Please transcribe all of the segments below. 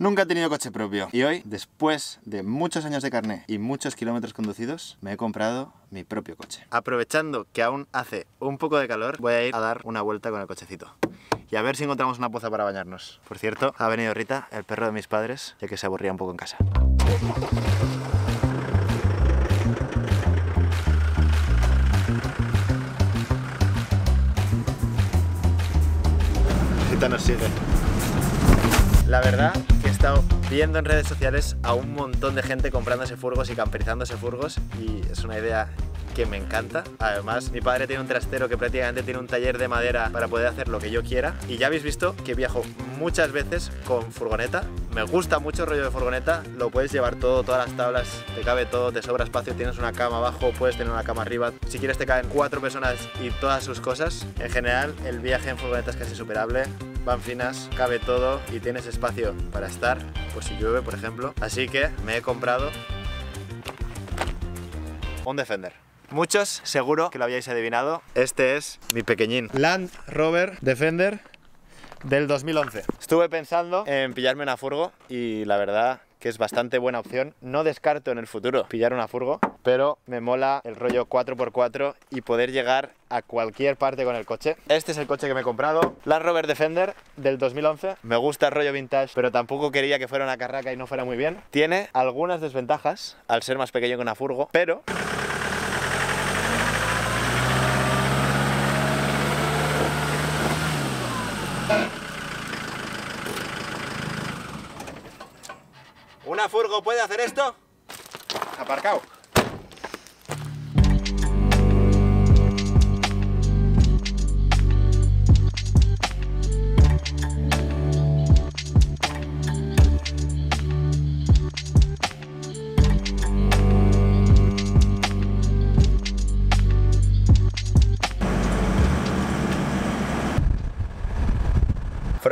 Nunca he tenido coche propio y hoy, después de muchos años de carné y muchos kilómetros conducidos, me he comprado mi propio coche. Aprovechando que aún hace un poco de calor, voy a ir a dar una vuelta con el cochecito. Y a ver si encontramos una poza para bañarnos. Por cierto, ha venido Rita, el perro de mis padres, ya que se aburría un poco en casa. Rita nos sigue. La verdad estado viendo en redes sociales a un montón de gente comprándose furgos y camperizándose furgos y es una idea que me encanta. Además, mi padre tiene un trastero que prácticamente tiene un taller de madera para poder hacer lo que yo quiera. Y ya habéis visto que viajo muchas veces con furgoneta. Me gusta mucho el rollo de furgoneta. Lo puedes llevar todo, todas las tablas, te cabe todo, te sobra espacio, tienes una cama abajo, puedes tener una cama arriba. Si quieres te caen cuatro personas y todas sus cosas. En general, el viaje en furgoneta es casi superable van finas, cabe todo y tienes espacio para estar, pues si llueve por ejemplo. Así que me he comprado un Defender. Muchos seguro que lo habíais adivinado. Este es mi pequeñín Land Rover Defender del 2011. Estuve pensando en pillarme una furgo y la verdad que es bastante buena opción. No descarto en el futuro pillar una furgo, pero me mola el rollo 4x4 y poder llegar a cualquier parte con el coche. Este es el coche que me he comprado, Land Rover Defender del 2011. Me gusta el rollo vintage, pero tampoco quería que fuera una carraca y no fuera muy bien. Tiene algunas desventajas al ser más pequeño que una furgo, pero ¿Una furgo puede hacer esto? Aparcado.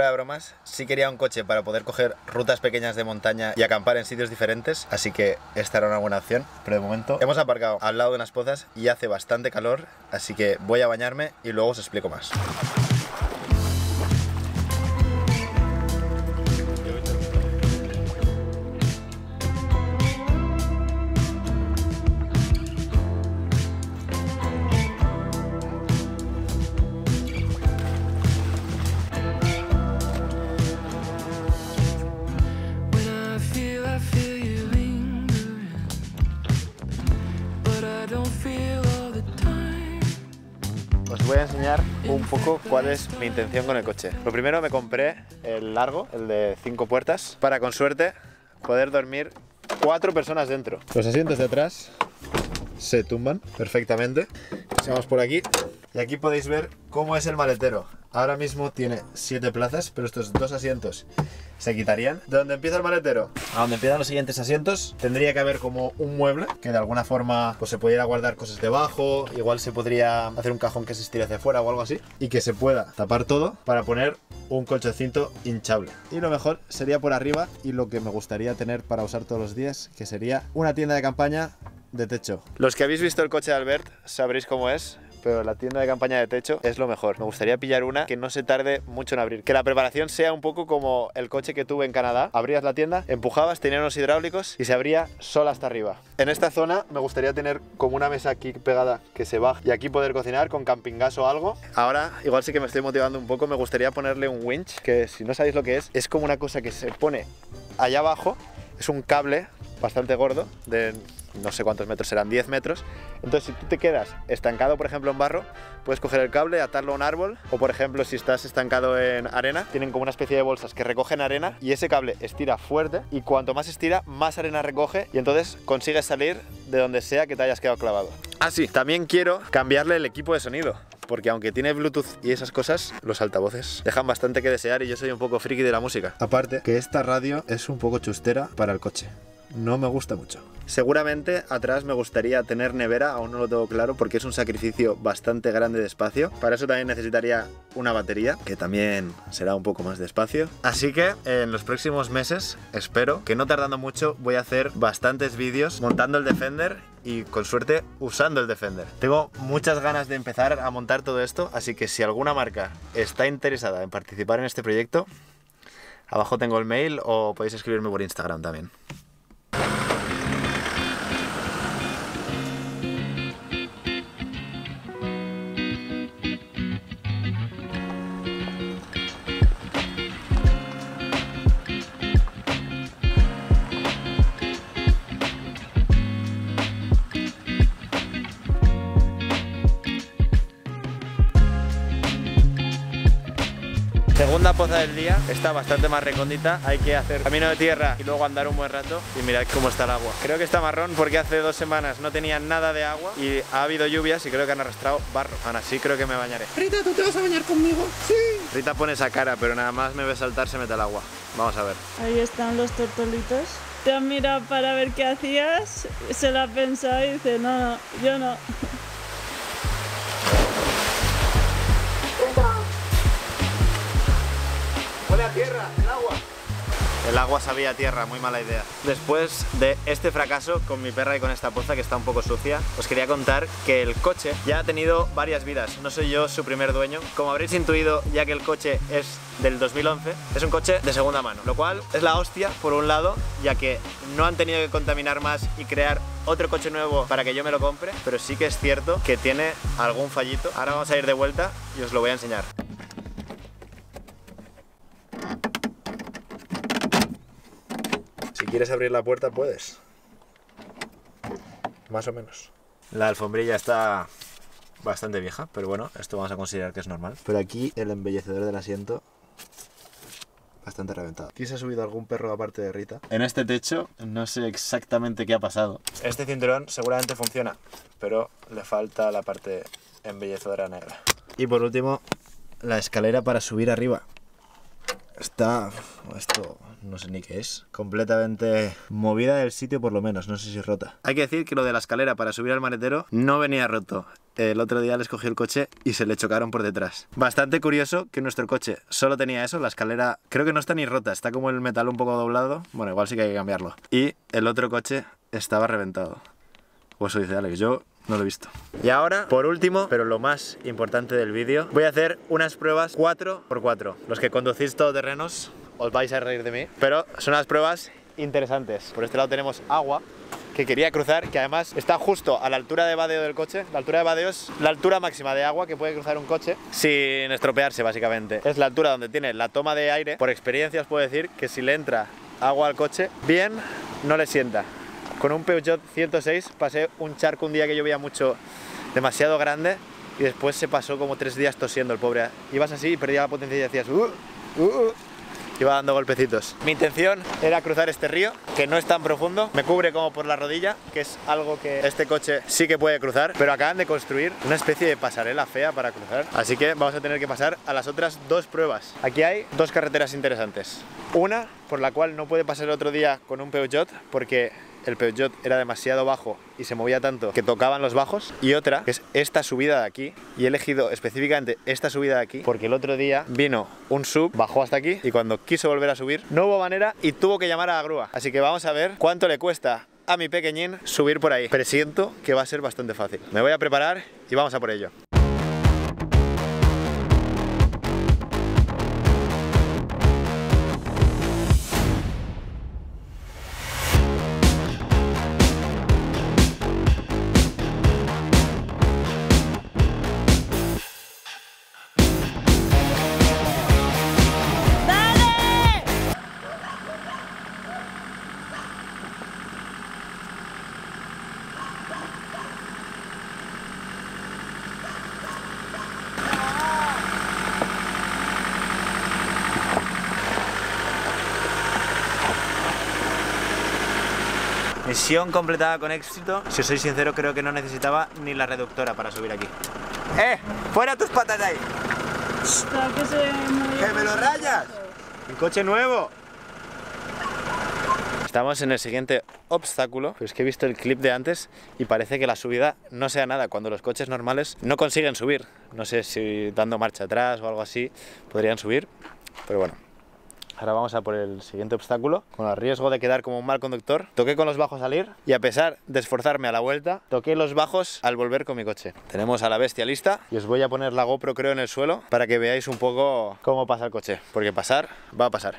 De bromas, sí quería un coche para poder coger rutas pequeñas de montaña y acampar en sitios diferentes, así que esta era una buena opción, pero de momento hemos aparcado al lado de unas pozas y hace bastante calor, así que voy a bañarme y luego os explico más. Poco cuál es mi intención con el coche. Lo primero me compré el largo, el de cinco puertas, para con suerte poder dormir cuatro personas dentro. Los asientos de atrás se tumban perfectamente. Pasamos por aquí y aquí podéis ver cómo es el maletero. Ahora mismo tiene siete plazas, pero estos dos asientos se quitarían. De donde empieza el maletero a donde empiezan los siguientes asientos, tendría que haber como un mueble que de alguna forma pues, se pudiera guardar cosas debajo. Igual se podría hacer un cajón que se estire hacia afuera o algo así. Y que se pueda tapar todo para poner un colchoncito hinchable. Y lo mejor sería por arriba y lo que me gustaría tener para usar todos los días, que sería una tienda de campaña de techo. Los que habéis visto el coche de Albert sabréis cómo es pero la tienda de campaña de techo es lo mejor. Me gustaría pillar una que no se tarde mucho en abrir. Que la preparación sea un poco como el coche que tuve en Canadá. Abrías la tienda, empujabas, tenía unos hidráulicos y se abría sola hasta arriba. En esta zona me gustaría tener como una mesa aquí pegada que se baja y aquí poder cocinar con camping gas o algo. Ahora, igual sí que me estoy motivando un poco, me gustaría ponerle un winch, que si no sabéis lo que es, es como una cosa que se pone allá abajo, es un cable bastante gordo de no sé cuántos metros serán, 10 metros. Entonces, si tú te quedas estancado, por ejemplo, en barro, puedes coger el cable, atarlo a un árbol, o por ejemplo, si estás estancado en arena, tienen como una especie de bolsas que recogen arena y ese cable estira fuerte y cuanto más estira, más arena recoge y entonces consigues salir de donde sea que te hayas quedado clavado. Ah, sí, también quiero cambiarle el equipo de sonido. Porque aunque tiene Bluetooth y esas cosas, los altavoces dejan bastante que desear y yo soy un poco friki de la música. Aparte, que esta radio es un poco chustera para el coche no me gusta mucho. Seguramente atrás me gustaría tener nevera, aún no lo tengo claro porque es un sacrificio bastante grande de espacio. Para eso también necesitaría una batería, que también será un poco más de espacio. Así que en los próximos meses, espero que no tardando mucho, voy a hacer bastantes vídeos montando el Defender y con suerte usando el Defender. Tengo muchas ganas de empezar a montar todo esto, así que si alguna marca está interesada en participar en este proyecto, Abajo tengo el mail o podéis escribirme por Instagram también. Segunda poza del día, está bastante más recóndita, hay que hacer camino de tierra y luego andar un buen rato y mirad cómo está el agua. Creo que está marrón porque hace dos semanas no tenía nada de agua y ha habido lluvias y creo que han arrastrado barro. Aún así creo que me bañaré. Rita, ¿tú te vas a bañar conmigo? Sí. Rita pone esa cara, pero nada más me ve saltar se mete al agua. Vamos a ver. Ahí están los tortolitos. Te han mirado para ver qué hacías, se la ha pensado y dice, no, no, yo no. ¡Huele a tierra! ¡El agua! El agua sabía tierra, muy mala idea. Después de este fracaso con mi perra y con esta poza que está un poco sucia, os quería contar que el coche ya ha tenido varias vidas. No soy yo su primer dueño. Como habréis intuido, ya que el coche es del 2011, es un coche de segunda mano. Lo cual es la hostia, por un lado, ya que no han tenido que contaminar más y crear otro coche nuevo para que yo me lo compre, pero sí que es cierto que tiene algún fallito. Ahora vamos a ir de vuelta y os lo voy a enseñar. Quieres abrir la puerta, puedes. Más o menos. La alfombrilla está bastante vieja, pero bueno, esto vamos a considerar que es normal. Pero aquí el embellecedor del asiento bastante reventado. Aquí se ha subido algún perro aparte de Rita. En este techo no sé exactamente qué ha pasado. Este cinturón seguramente funciona, pero le falta la parte embellecedora negra. Y por último, la escalera para subir arriba. Está... esto no sé ni qué es. Completamente movida del sitio por lo menos, no sé si rota. Hay que decir que lo de la escalera para subir al maletero no venía roto. El otro día les cogí el coche y se le chocaron por detrás. Bastante curioso que nuestro coche solo tenía eso, la escalera creo que no está ni rota, está como el metal un poco doblado. Bueno, igual sí que hay que cambiarlo. Y el otro coche estaba reventado. O eso dice Alex, yo no lo he visto. Y ahora, por último, pero lo más importante del vídeo, voy a hacer unas pruebas 4x4. Los que conducís todoterrenos os vais a reír de mí, pero son unas pruebas interesantes. Por este lado tenemos agua que quería cruzar, que además está justo a la altura de vadeo del coche. La altura de vadeo es la altura máxima de agua que puede cruzar un coche sin estropearse, básicamente. Es la altura donde tiene la toma de aire. Por experiencia os puedo decir que si le entra agua al coche, bien, no le sienta. Con un Peugeot 106 pasé un charco un día que llovía mucho, demasiado grande, y después se pasó como tres días tosiendo el pobre. Ibas así y perdía la potencia y decías, "Uh, uh, uh". Iba dando golpecitos. Mi intención era cruzar este río, que no es tan profundo, me cubre como por la rodilla, que es algo que este coche sí que puede cruzar, pero acaban de construir una especie de pasarela fea para cruzar. Así que vamos a tener que pasar a las otras dos pruebas. Aquí hay dos carreteras interesantes. Una por la cual no puede pasar otro día con un Peugeot, porque el Peugeot era demasiado bajo y se movía tanto que tocaban los bajos. Y otra que es esta subida de aquí y he elegido específicamente esta subida de aquí porque el otro día vino un sub, bajó hasta aquí y cuando quiso volver a subir no hubo manera y tuvo que llamar a la grúa. Así que vamos a ver cuánto le cuesta a mi pequeñín subir por ahí. Presiento que va a ser bastante fácil. Me voy a preparar y vamos a por ello Misión completada con éxito. Si os soy sincero, creo que no necesitaba ni la reductora para subir aquí. ¡Eh! ¡Fuera tus patas de ahí! Que se. ¡Que me lo rayas! ¡Un coche nuevo! Estamos en el siguiente obstáculo, pero es que he visto el clip de antes y parece que la subida no sea nada, cuando los coches normales no consiguen subir. No sé si dando marcha atrás o algo así podrían subir, pero bueno. Ahora vamos a por el siguiente obstáculo, con el riesgo de quedar como un mal conductor. Toqué con los bajos al ir y a pesar de esforzarme a la vuelta, toqué los bajos al volver con mi coche. Tenemos a la bestia lista y os voy a poner la GoPro creo en el suelo para que veáis un poco cómo pasa el coche, porque pasar va a pasar.